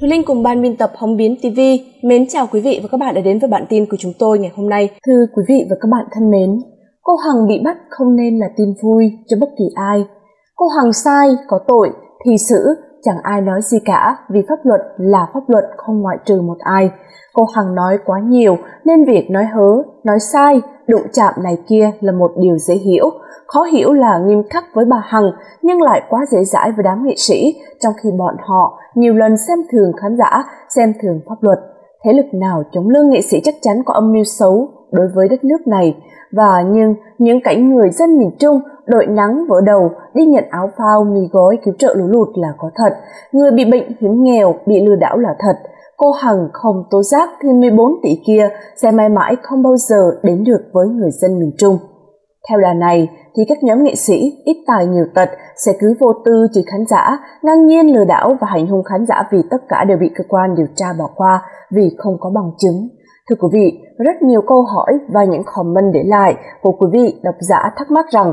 Thùy Linh cùng ban biên tập Hóng Biến TV mến chào quý vị và các bạn đã đến với bản tin của chúng tôi ngày hôm nay. Thưa quý vị và các bạn thân mến, cô Hằng bị bắt không nên là tin vui cho bất kỳ ai. Cô Hằng sai, có tội, thì xử, chẳng ai nói gì cả vì pháp luật là pháp luật không ngoại trừ một ai. Cô Hằng nói quá nhiều nên việc nói hớ, nói sai, đụng chạm này kia là một điều dễ hiểu. Khó hiểu là nghiêm khắc với bà Hằng nhưng lại quá dễ dãi với đám nghệ sĩ trong khi bọn họ nhiều lần xem thường khán giả, xem thường pháp luật. Thế lực nào chống lưng nghệ sĩ chắc chắn có âm mưu xấu đối với đất nước này. Và nhưng những cảnh người dân miền Trung đội nắng vỡ đầu đi nhận áo phao mì gói cứu trợ lũ lụt là có thật. Người bị bệnh hiếm nghèo bị lừa đảo là thật cô Hằng không tố giác thì 14 tỷ kia sẽ mãi mãi không bao giờ đến được với người dân miền Trung. Theo đà này thì các nhóm nghệ sĩ ít tài nhiều tật sẽ cứ vô tư trừ khán giả, ngang nhiên lừa đảo và hành hung khán giả vì tất cả đều bị cơ quan điều tra bỏ qua vì không có bằng chứng. Thưa quý vị, rất nhiều câu hỏi và những comment để lại của quý vị độc giả thắc mắc rằng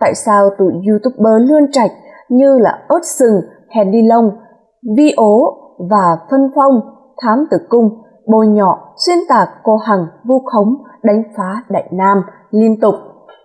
tại sao tụi youtuber lươn trạch như là ớt sừng, hèn đi lông, vi ố và phân phong thám tử cung, bôi nhọ, xuyên tạc cô Hằng, vu khống, đánh phá Đại Nam liên tục.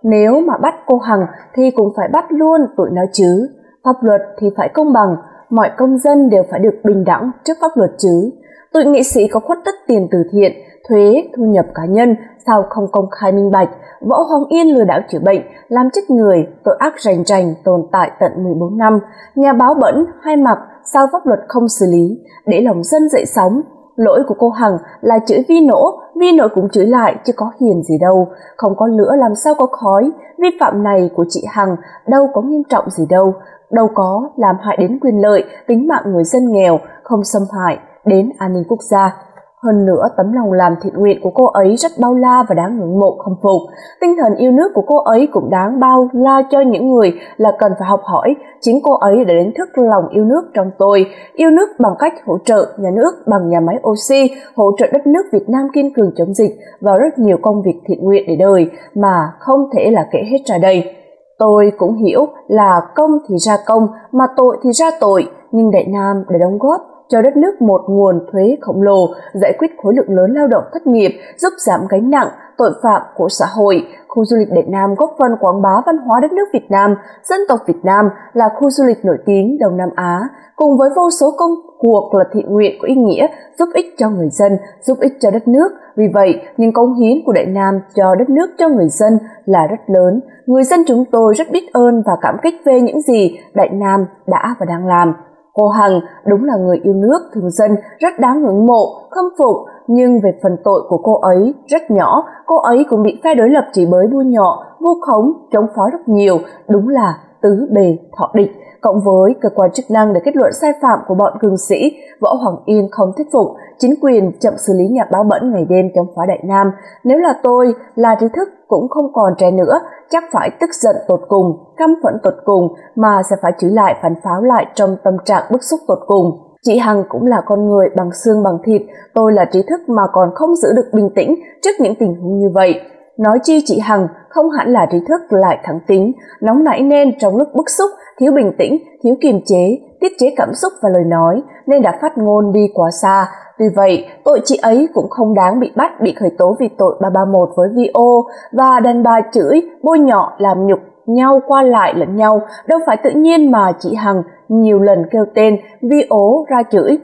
Nếu mà bắt cô Hằng thì cũng phải bắt luôn tụi nó chứ. Pháp luật thì phải công bằng, mọi công dân đều phải được bình đẳng trước pháp luật chứ. Tụi nghệ sĩ có khuất tất tiền từ thiện, thuế, thu nhập cá nhân, sao không công khai minh bạch, Võ Hoàng Yên lừa đảo chữa bệnh, làm chết người, tội ác rành rành tồn tại tận 14 năm, nhà báo bẩn, hai mặt, sao pháp luật không xử lý, để lòng dân dậy sóng. Lỗi của cô Hằng là chửi vi nổ, vi nổ cũng chửi lại chứ có hiền gì đâu, không có lửa làm sao có khói, vi phạm này của chị Hằng đâu có nghiêm trọng gì đâu, đâu có làm hại đến quyền lợi, tính mạng người dân nghèo, không xâm hại đến an ninh quốc gia. Hơn nữa, tấm lòng làm thiện nguyện của cô ấy rất bao la và đáng ngưỡng mộ khâm phục. Tinh thần yêu nước của cô ấy cũng đáng bao la cho những người là cần phải học hỏi. Chính cô ấy đã đánh thức lòng yêu nước trong tôi. Yêu nước bằng cách hỗ trợ nhà nước bằng nhà máy oxy, hỗ trợ đất nước Việt Nam kiên cường chống dịch và rất nhiều công việc thiện nguyện để đời mà không thể là kể hết ra đây. Tôi cũng hiểu là công thì ra công mà tội thì ra tội, nhưng Đại Nam để đóng góp cho đất nước một nguồn thuế khổng lồ, giải quyết khối lượng lớn lao động thất nghiệp, giúp giảm gánh nặng, tội phạm của xã hội. Khu du lịch Đại Nam góp phần quảng bá văn hóa đất nước Việt Nam, dân tộc Việt Nam là khu du lịch nổi tiếng Đông Nam Á, cùng với vô số công cuộc là thiện nguyện có ý nghĩa giúp ích cho người dân, giúp ích cho đất nước. Vì vậy, những công hiến của Đại Nam cho đất nước cho người dân là rất lớn. Người dân chúng tôi rất biết ơn và cảm kích về những gì Đại Nam đã và đang làm. Cô Hằng đúng là người yêu nước, thường dân, rất đáng ngưỡng mộ, khâm phục, nhưng về phần tội của cô ấy rất nhỏ, cô ấy cũng bị phe đối lập chỉ bới đua nhọ, vô khống, chống phá rất nhiều, đúng là tứ bề thọ địch. Cộng với cơ quan chức năng để kết luận sai phạm của bọn cường sĩ, Võ Hoàng Yên không thuyết phục, chính quyền chậm xử lý nhà báo bẩn ngày đêm chống phá Đại Nam. Nếu là tôi, là trí thức cũng không còn trẻ nữa, chắc phải tức giận tột cùng, căm phẫn tột cùng mà sẽ phải chửi lại phản pháo lại trong tâm trạng bức xúc tột cùng. Chị Hằng cũng là con người bằng xương bằng thịt, tôi là trí thức mà còn không giữ được bình tĩnh trước những tình huống như vậy. Nói chi chị Hằng không hẳn là trí thức lại thắng tính, nóng nảy nên trong lúc bức xúc, thiếu bình tĩnh, thiếu kiềm chế, tiết chế cảm xúc và lời nói nên đã phát ngôn đi quá xa. Vì vậy, tội chị ấy cũng không đáng bị bắt bị khởi tố vì tội 331 với VO và đàn bà chửi, bôi nhọ, làm nhục nhau qua lại lẫn nhau, đâu phải tự nhiên mà chị Hằng nhiều lần kêu tên vi ố ra chửi.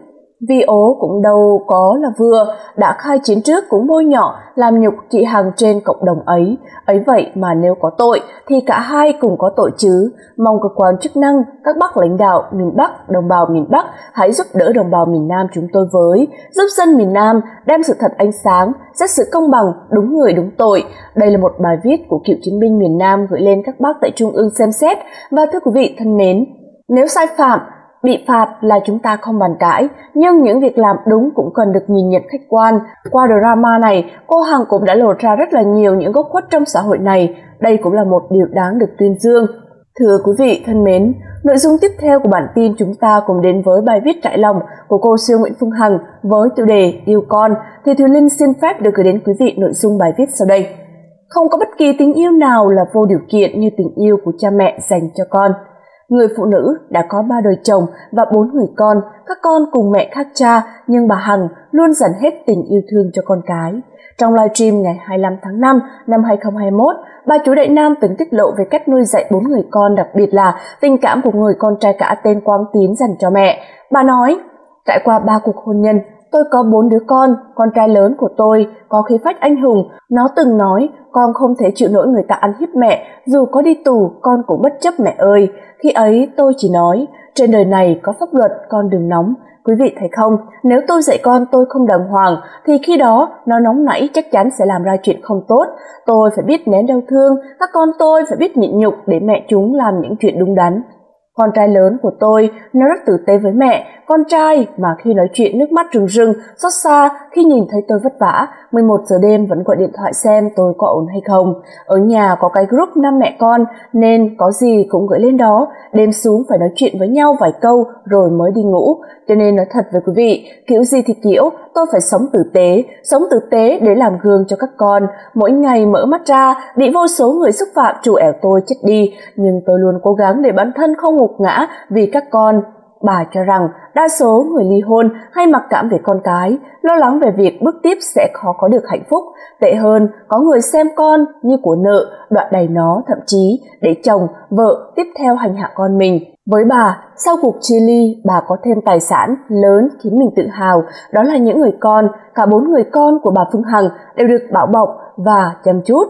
Vi ố cũng đâu có là vừa, đã khai chiến trước cũng bôi nhọ, làm nhục chị Hằng trên cộng đồng ấy. Ấy vậy mà nếu có tội, thì cả hai cùng có tội chứ. Mong cơ quan chức năng, các bác lãnh đạo miền Bắc, đồng bào miền Bắc hãy giúp đỡ đồng bào miền Nam chúng tôi với, giúp dân miền Nam đem sự thật ánh sáng, xét xử công bằng, đúng người đúng tội. Đây là một bài viết của cựu chiến binh miền Nam gửi lên các bác tại Trung ương xem xét. Và thưa quý vị thân mến, nếu sai phạm, Bị phạt là chúng ta không bàn cãi, nhưng những việc làm đúng cũng cần được nhìn nhận khách quan. Qua drama này, cô Hằng cũng đã lột ra rất là nhiều những góc khuất trong xã hội này. Đây cũng là một điều đáng được tuyên dương. Thưa quý vị thân mến, nội dung tiếp theo của bản tin chúng ta cùng đến với bài viết trải lòng của cô siêu Nguyễn Phương Hằng với tiêu đề Yêu con thì Thùy Linh xin phép được gửi đến quý vị nội dung bài viết sau đây. Không có bất kỳ tình yêu nào là vô điều kiện như tình yêu của cha mẹ dành cho con. Người phụ nữ đã có ba đời chồng và bốn người con, các con cùng mẹ khác cha, nhưng bà Hằng luôn dành hết tình yêu thương cho con cái. Trong livestream ngày 25 tháng 5 năm 2021, bà chủ Đại Nam từng tiết lộ về cách nuôi dạy bốn người con, đặc biệt là tình cảm của người con trai cả tên Quang Tín dành cho mẹ. Bà nói, trải qua ba cuộc hôn nhân, tôi có bốn đứa con, con trai lớn của tôi có khí phách anh hùng. Nó từng nói, con không thể chịu nổi người ta ăn hiếp mẹ, dù có đi tù, con cũng bất chấp mẹ ơi. Khi ấy tôi chỉ nói, trên đời này có pháp luật, con đừng nóng. Quý vị thấy không, nếu tôi dạy con tôi không đàng hoàng, thì khi đó nó nóng nảy chắc chắn sẽ làm ra chuyện không tốt. Tôi phải biết nén đau thương, các con tôi phải biết nhịn nhục để mẹ chúng làm những chuyện đúng đắn. Con trai lớn của tôi, nó rất tử tế với mẹ, con trai mà khi nói chuyện nước mắt rừng rừng, xót xa khi nhìn thấy tôi vất vả, 11 giờ đêm vẫn gọi điện thoại xem tôi có ổn hay không. Ở nhà có cái group năm mẹ con nên có gì cũng gửi lên đó, đêm xuống phải nói chuyện với nhau vài câu rồi mới đi ngủ. Cho nên nói thật với quý vị, kiểu gì thì kiểu, tôi phải sống tử tế, sống tử tế để làm gương cho các con. Mỗi ngày mở mắt ra, bị vô số người xúc phạm chủ ẻo tôi chết đi, nhưng tôi luôn cố gắng để bản thân không ngủ gục ngã vì các con bà cho rằng đa số người ly hôn hay mặc cảm về con cái, lo lắng về việc bước tiếp sẽ khó có được hạnh phúc. Tệ hơn, có người xem con như của nợ, đoạn đầy nó thậm chí để chồng, vợ tiếp theo hành hạ con mình. Với bà, sau cuộc chia ly, bà có thêm tài sản lớn khiến mình tự hào, đó là những người con, cả bốn người con của bà Phương Hằng đều được bảo bọc và chăm chút.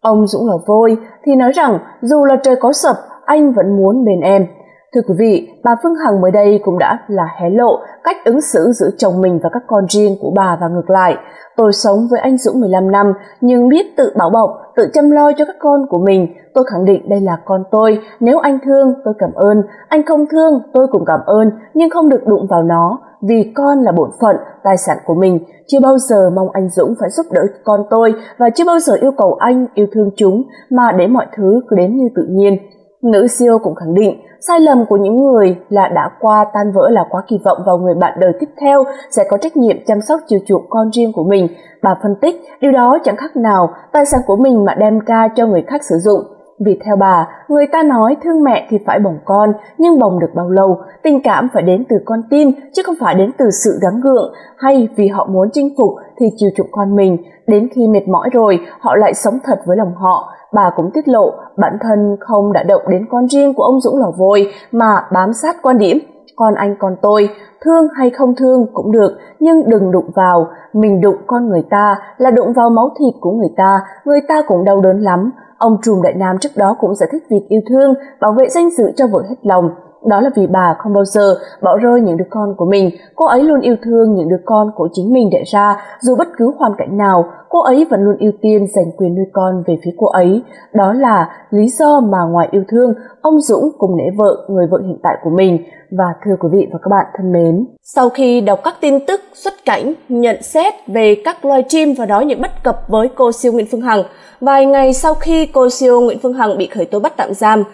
Ông Dũng Lò Vôi thì nói rằng dù là trời có sập, anh vẫn muốn bên em. Thưa quý vị, bà Phương Hằng mới đây cũng đã là hé lộ cách ứng xử giữa chồng mình và các con riêng của bà và ngược lại. Tôi sống với anh Dũng 15 năm nhưng biết tự bảo bọc, tự chăm lo cho các con của mình. Tôi khẳng định đây là con tôi. Nếu anh thương, tôi cảm ơn. Anh không thương, tôi cũng cảm ơn, nhưng không được đụng vào nó vì con là bổn phận, tài sản của mình. Chưa bao giờ mong anh Dũng phải giúp đỡ con tôi và chưa bao giờ yêu cầu anh yêu thương chúng mà để mọi thứ cứ đến như tự nhiên. Nữ CEO cũng khẳng định sai lầm của những người là đã qua tan vỡ là quá kỳ vọng vào người bạn đời tiếp theo sẽ có trách nhiệm chăm sóc chiều chuộng con riêng của mình. Bà phân tích, điều đó chẳng khác nào tài sản của mình mà đem ra cho người khác sử dụng. Vì theo bà, người ta nói thương mẹ thì phải bồng con, nhưng bồng được bao lâu, tình cảm phải đến từ con tim, chứ không phải đến từ sự gắng gượng, hay vì họ muốn chinh phục thì chiều chuộng con mình, đến khi mệt mỏi rồi, họ lại sống thật với lòng họ, bà cũng tiết lộ bản thân không đã động đến con riêng của ông Dũng Lò Vôi mà bám sát quan điểm con anh con tôi, thương hay không thương cũng được, nhưng đừng đụng vào, mình đụng con người ta là đụng vào máu thịt của người ta, người ta cũng đau đớn lắm. Ông Trùm Đại Nam trước đó cũng giải thích việc yêu thương, bảo vệ danh dự cho vợ hết lòng, đó là vì bà không bao giờ bỏ rơi những đứa con của mình. Cô ấy luôn yêu thương những đứa con của chính mình đẻ ra, dù bất cứ hoàn cảnh nào, cô ấy vẫn luôn ưu tiên dành quyền nuôi con về phía cô ấy. Đó là lý do mà ngoài yêu thương, ông Dũng cùng nể vợ, người vợ hiện tại của mình. Và thưa quý vị và các bạn thân mến, sau khi đọc các tin tức xuất cảnh, nhận xét về các loài chim và nói những bất cập với cô siêu Nguyễn Phương Hằng, vài ngày sau khi cô siêu Nguyễn Phương Hằng bị khởi tố bắt tạm giam,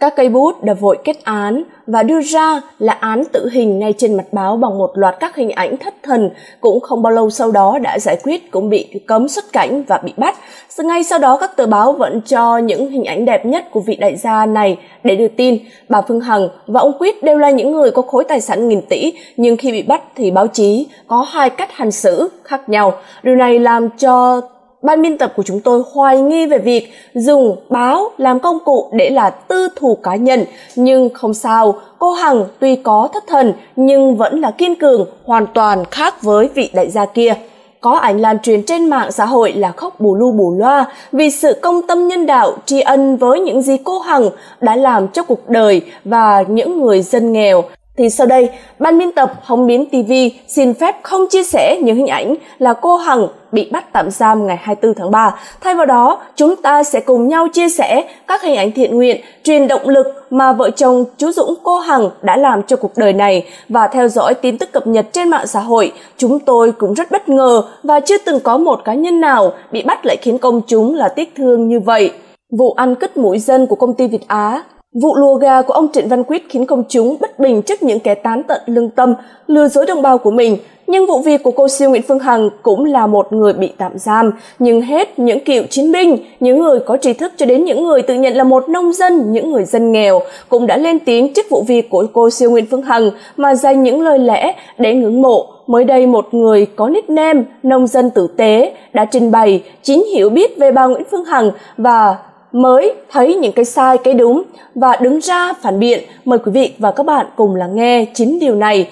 các cây bút đã vội kết án và đưa ra là án tử hình ngay trên mặt báo bằng một loạt các hình ảnh thất thần cũng không bao lâu sau đó đã giải quyết, cũng bị cấm xuất cảnh và bị bắt. Ngay sau đó, các tờ báo vẫn cho những hình ảnh đẹp nhất của vị đại gia này để đưa tin. Bà Phương Hằng và ông Quyết đều là những người có khối tài sản nghìn tỷ, nhưng khi bị bắt thì báo chí có hai cách hành xử khác nhau. Điều này làm cho ban biên tập của chúng tôi hoài nghi về việc dùng báo làm công cụ để là tư thù cá nhân. Nhưng không sao, cô hằng tuy có thất thần, nhưng vẫn là kiên cường, hoàn toàn khác với vị đại gia kia. Có ảnh lan truyền trên mạng xã hội là khóc bù lu bù loa vì sự công tâm nhân đạo, tri ân với những gì cô Hằng đã làm cho cuộc đời và những người dân nghèo thì sau đây, ban biên tập Hồng Biến TV xin phép không chia sẻ những hình ảnh là cô Hằng bị bắt tạm giam ngày 24 tháng 3. Thay vào đó, chúng ta sẽ cùng nhau chia sẻ các hình ảnh thiện nguyện, truyền động lực mà vợ chồng chú Dũng cô Hằng đã làm cho cuộc đời này và theo dõi tin tức cập nhật trên mạng xã hội. Chúng tôi cũng rất bất ngờ và chưa từng có một cá nhân nào bị bắt lại khiến công chúng là tiếc thương như vậy. Vụ ăn cất mũi dân của công ty Việt Á Vụ lùa gà của ông Trịnh Văn Quyết khiến công chúng bất bình trước những kẻ tán tận lương tâm, lừa dối đồng bào của mình. nhưng vụ việc của cô siêu Nguyễn Phương Hằng cũng là một người bị tạm giam, nhưng hết những cựu chiến binh, những người có trí thức cho đến những người tự nhận là một nông dân, những người dân nghèo cũng đã lên tiếng trước vụ việc của cô siêu Nguyễn Phương Hằng mà dành những lời lẽ để ngưỡng mộ. Mới đây một người có nickname nông dân tử tế đã trình bày chính hiểu biết về bà Nguyễn Phương Hằng và mới thấy những cái sai cái đúng và đứng ra phản biện. Mời quý vị và các bạn cùng lắng nghe chính điều này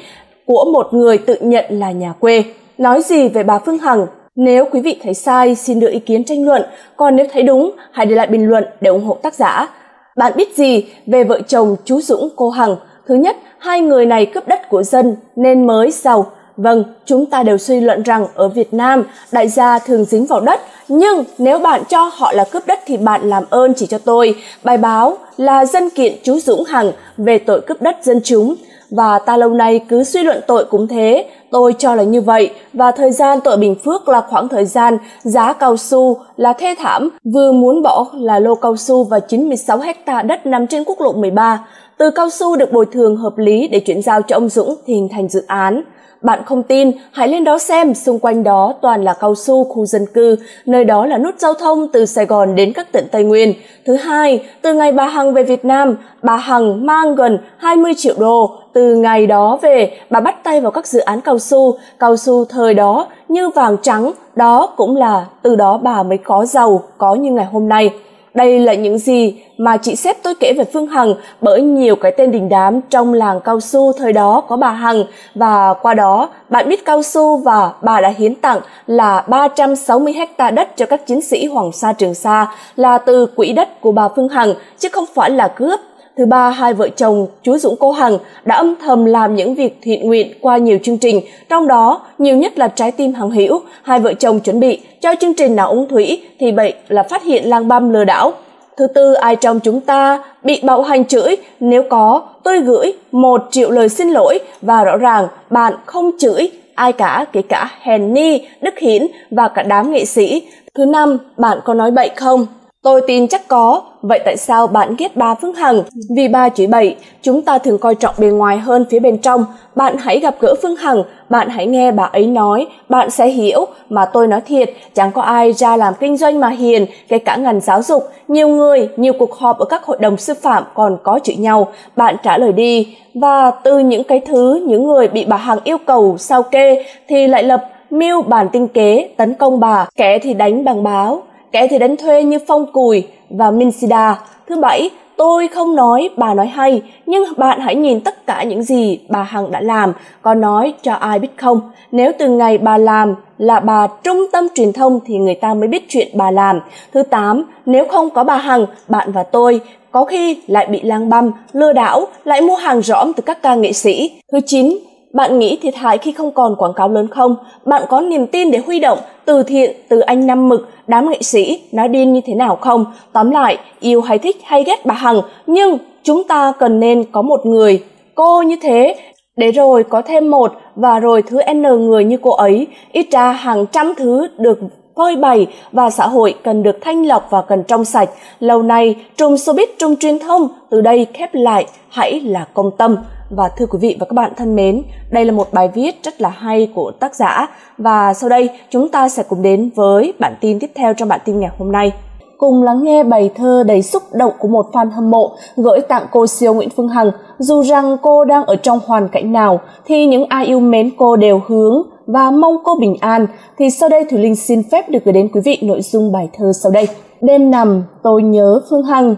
của một người tự nhận là nhà quê. Nói gì về bà Phương Hằng? Nếu quý vị thấy sai, xin đưa ý kiến tranh luận, còn nếu thấy đúng, hãy để lại bình luận để ủng hộ tác giả. Bạn biết gì về vợ chồng chú Dũng cô Hằng? Thứ nhất, hai người này cướp đất của dân nên mới giàu. Vâng, chúng ta đều suy luận rằng ở Việt Nam, đại gia thường dính vào đất, nhưng nếu bạn cho họ là cướp đất thì bạn làm ơn chỉ cho tôi. Bài báo là dân kiện chú Dũng Hằng về tội cướp đất dân chúng và ta lâu nay cứ suy luận tội cũng thế, tôi cho là như vậy và thời gian tội Bình Phước là khoảng thời gian giá cao su là thê thảm, vừa muốn bỏ là lô cao su và 96 hecta đất nằm trên quốc lộ 13. Từ cao su được bồi thường hợp lý để chuyển giao cho ông Dũng thì hình thành dự án. Bạn không tin, hãy lên đó xem, xung quanh đó toàn là cao su khu dân cư, nơi đó là nút giao thông từ Sài Gòn đến các tỉnh Tây Nguyên. Thứ hai, từ ngày bà Hằng về Việt Nam, bà Hằng mang gần 20 triệu đô. Từ ngày đó về, bà bắt tay vào các dự án cao su, cao su thời đó như vàng trắng, đó cũng là từ đó bà mới có giàu, có như ngày hôm nay. Đây là những gì mà chị xếp tôi kể về Phương Hằng bởi nhiều cái tên đình đám trong làng cao su thời đó có bà Hằng. Và qua đó, bạn biết cao su và bà đã hiến tặng là 360 hecta đất cho các chiến sĩ Hoàng Sa Trường Sa, là từ quỹ đất của bà Phương Hằng, chứ không phải là cướp. Thứ ba, hai vợ chồng chú Dũng Cô Hằng đã âm thầm làm những việc thiện nguyện qua nhiều chương trình, trong đó nhiều nhất là trái tim hằng hữu. Hai vợ chồng chuẩn bị cho chương trình nào ung thủy thì bệnh là phát hiện lang băm lừa đảo. Thứ tư, ai trong chúng ta bị bạo hành chửi? Nếu có, tôi gửi một triệu lời xin lỗi và rõ ràng bạn không chửi ai cả, kể cả Hèn Ni, Đức Hiển và cả đám nghệ sĩ. Thứ năm, bạn có nói bậy không? Tôi tin chắc có, vậy tại sao bạn ghét bà Phương Hằng? Vì bà chửi bậy, chúng ta thường coi trọng bề ngoài hơn phía bên trong. Bạn hãy gặp gỡ Phương Hằng, bạn hãy nghe bà ấy nói, bạn sẽ hiểu. Mà tôi nói thiệt, chẳng có ai ra làm kinh doanh mà hiền, kể cả ngành giáo dục. Nhiều người, nhiều cuộc họp ở các hội đồng sư phạm còn có chửi nhau. Bạn trả lời đi. Và từ những cái thứ những người bị bà Hằng yêu cầu sao kê thì lại lập mưu bản tinh kế tấn công bà, kẻ thì đánh bằng báo, kẻ thì đánh thuê như Phong Cùi và Minsida. Thứ bảy, tôi không nói bà nói hay, nhưng bạn hãy nhìn tất cả những gì bà Hằng đã làm, có nói cho ai biết không. Nếu từ ngày bà làm là bà trung tâm truyền thông thì người ta mới biết chuyện bà làm. Thứ tám, nếu không có bà Hằng, bạn và tôi có khi lại bị lang băm, lừa đảo, lại mua hàng rõm từ các ca nghệ sĩ. Thứ chín, bạn nghĩ thiệt hại khi không còn quảng cáo lớn không? Bạn có niềm tin để huy động từ thiện từ anh Năm Mực, đám nghệ sĩ nói điên như thế nào không? Tóm lại, yêu hay thích hay ghét bà Hằng, nhưng chúng ta cần nên có một người cô như thế để rồi có thêm một và rồi thứ n người như cô ấy ít ra hàng trăm thứ được phơi bày và xã hội cần được thanh lọc và cần trong sạch lâu nay trùng showbiz trùng truyền thông từ đây khép lại hãy là công tâm và thưa quý vị và các bạn thân mến, đây là một bài viết rất là hay của tác giả và sau đây chúng ta sẽ cùng đến với bản tin tiếp theo trong bản tin ngày hôm nay. Cùng lắng nghe bài thơ đầy xúc động của một fan hâm mộ gửi tặng cô siêu Nguyễn Phương Hằng. Dù rằng cô đang ở trong hoàn cảnh nào thì những ai yêu mến cô đều hướng và mong cô bình an. Thì sau đây thủy Linh xin phép được gửi đến quý vị nội dung bài thơ sau đây. Đêm nằm tôi nhớ Phương Hằng,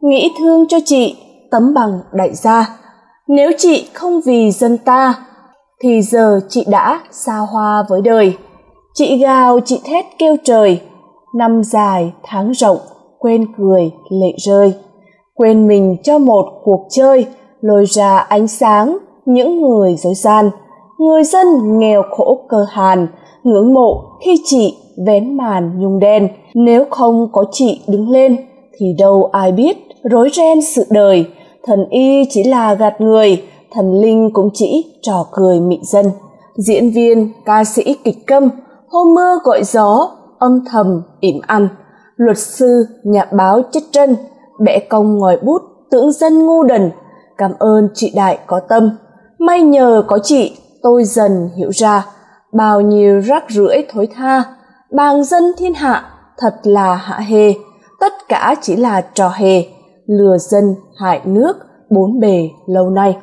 nghĩ thương cho chị, tấm bằng đại gia nếu chị không vì dân ta, thì giờ chị đã xa hoa với đời. Chị gào, chị thét kêu trời, năm dài tháng rộng, quên cười lệ rơi. Quên mình cho một cuộc chơi, lôi ra ánh sáng những người dối gian. Người dân nghèo khổ cơ hàn, ngưỡng mộ khi chị vén màn nhung đen. Nếu không có chị đứng lên, thì đâu ai biết rối ren sự đời thần y chỉ là gạt người, thần linh cũng chỉ trò cười mị dân. Diễn viên, ca sĩ kịch câm hôm mưa gọi gió, âm thầm, ỉm ăn. Luật sư, nhà báo chết chân bẽ công ngòi bút tưởng dân ngu đần. Cảm ơn chị đại có tâm. May nhờ có chị, tôi dần hiểu ra. Bao nhiêu rác rưởi thối tha, bàng dân thiên hạ, thật là hạ hề tất cả chỉ là trò hề lừa dân, hại nước, bốn bề lâu nay.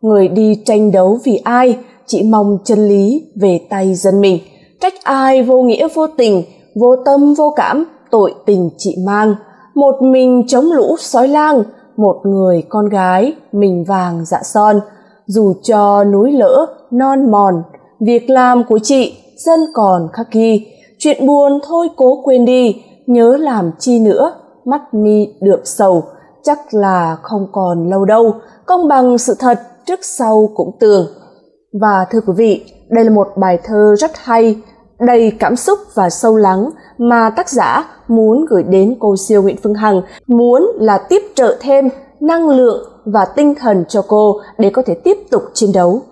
Người đi tranh đấu vì ai? Chỉ mong chân lý về tay dân mình. Trách ai vô nghĩa vô tình, vô tâm vô cảm, tội tình chị mang. Một mình chống lũ sói lang, một người con gái mình vàng dạ son. Dù cho núi lỡ, non mòn, việc làm của chị, dân còn khắc ghi. Chuyện buồn thôi cố quên đi, nhớ làm chi nữa, mắt mi được sầu chắc là không còn lâu đâu công bằng sự thật trước sau cũng tường và thưa quý vị đây là một bài thơ rất hay đầy cảm xúc và sâu lắng mà tác giả muốn gửi đến cô siêu Nguyễn Phương Hằng, muốn là tiếp trợ thêm năng lượng và tinh thần cho cô để có thể tiếp tục chiến đấu.